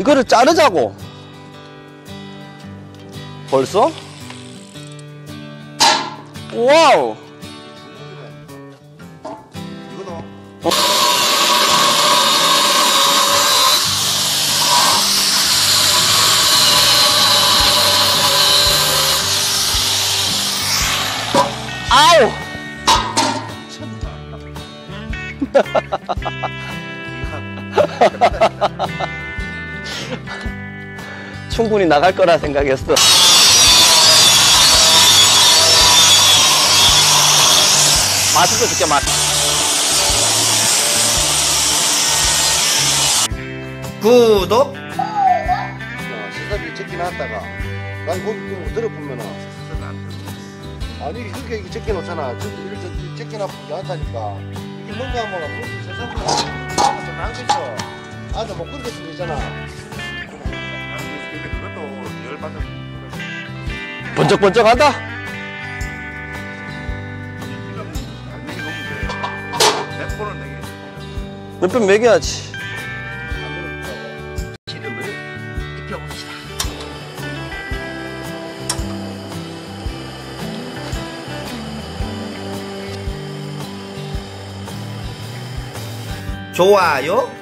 이거를 자르자고. 벌써? 와우. 아우. 충분히 나갈 거라 생각했어. 마스크 줄게, 마스크. 구독. 세사비 적게 놨다가 난 거기 좀 들어보면은 아니 그렇게 이게 적게 놓잖아 저기 적게 놨다니까 이게 뭔가 뭐라 그렇게 세사비 좀 낭비죠 아나 못열 받는 번쩍번쩍하다? 안되게 높은데 몇 번을 내게 몇번 먹여야지. 기름을 입혀봅시다. 좋아요.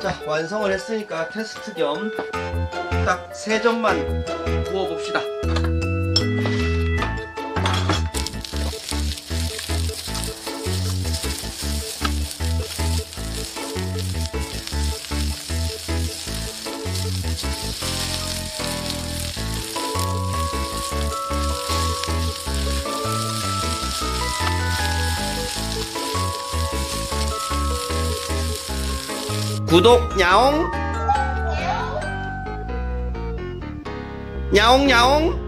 자, 완성을 했으니까 테스트 겸 딱 세 점만 구워봅시다. 구독 야옹? 야옹 야옹